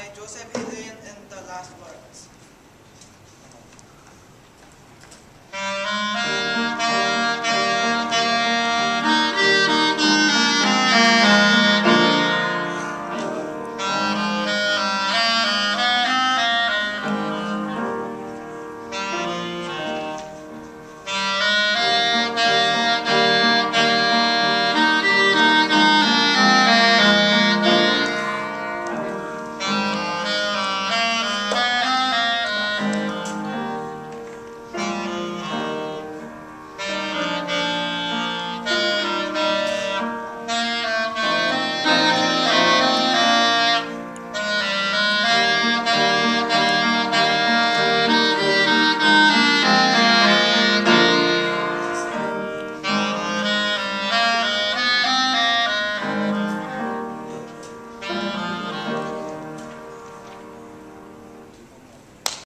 by Joseph Adrian in the last words.